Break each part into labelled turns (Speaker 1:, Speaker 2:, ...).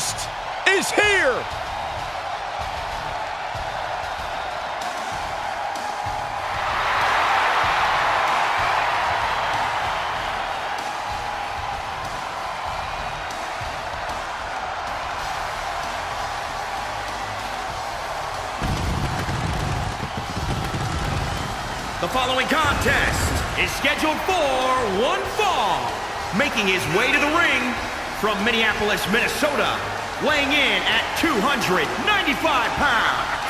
Speaker 1: Is here!
Speaker 2: The following contest is scheduled for one fall. Making his way to the ring from Minneapolis, Minnesota, weighing in at 295 pounds,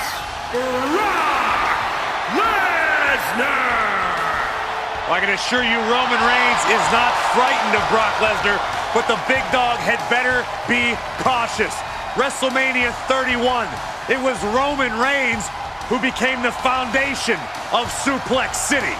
Speaker 2: Brock Lesnar!
Speaker 3: I can assure you Roman Reigns is not frightened of Brock Lesnar, but the big dog had better be cautious. WrestleMania 31, it was Roman Reigns who became the foundation of Suplex City.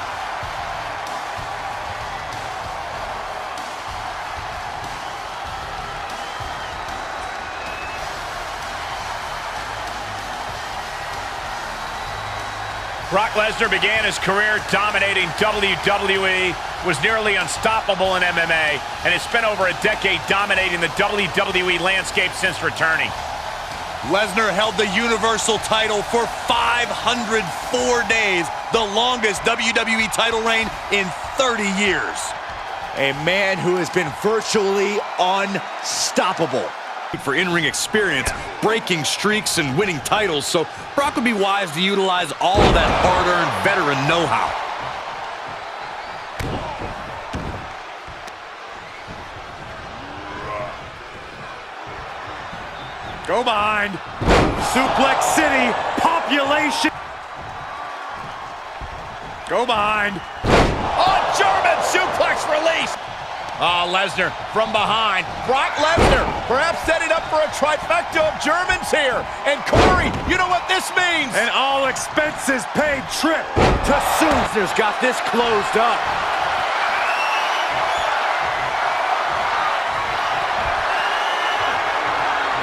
Speaker 4: Brock Lesnar began his career dominating WWE, was nearly unstoppable in MMA, and has spent over a decade dominating the WWE landscape since returning.
Speaker 1: Lesnar held the Universal title for 504 days, the longest WWE title reign in 30 years.
Speaker 5: A man who has been virtually unstoppable.
Speaker 1: For in-ring experience, breaking streaks and winning titles, so Brock would be wise to utilize all of that hard-earned veteran know-how.
Speaker 3: Go behind. Suplex City, population. Go behind.
Speaker 4: Oh, German suplex release! Ah, Lesnar from behind. Brock Lesnar perhaps setting up for a trifecta of Germans here. And Corey, you know what this means?
Speaker 3: An all expenses paid trip to Lesnar's got this closed up.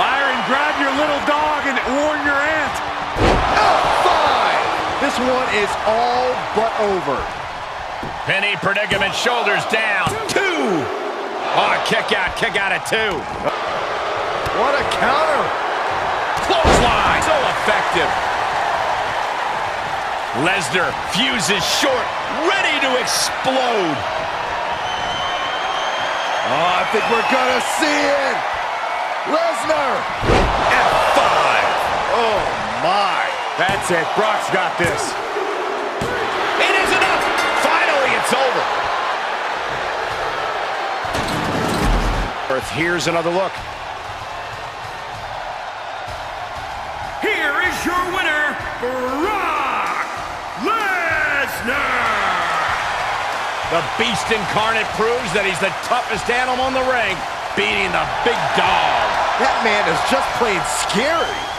Speaker 3: Byron, grab your little dog and warn your aunt.
Speaker 5: Five. This one is all but over.
Speaker 4: Penny predicament, shoulders down. Two. Oh, kick out, kick out at two.
Speaker 5: What a counter.
Speaker 4: Clothesline, so effective. Lesnar fuses short, ready to explode.
Speaker 5: Oh, I think we're gonna see it. Lesnar.
Speaker 4: F5.
Speaker 5: Oh, my.
Speaker 3: That's it. Brock's got this.
Speaker 4: Over. Here's another look.
Speaker 2: Here is your winner, Brock Lesnar!
Speaker 4: The Beast Incarnate proves that he's the toughest animal in the ring, beating the big dog.
Speaker 5: That man is just plain scary.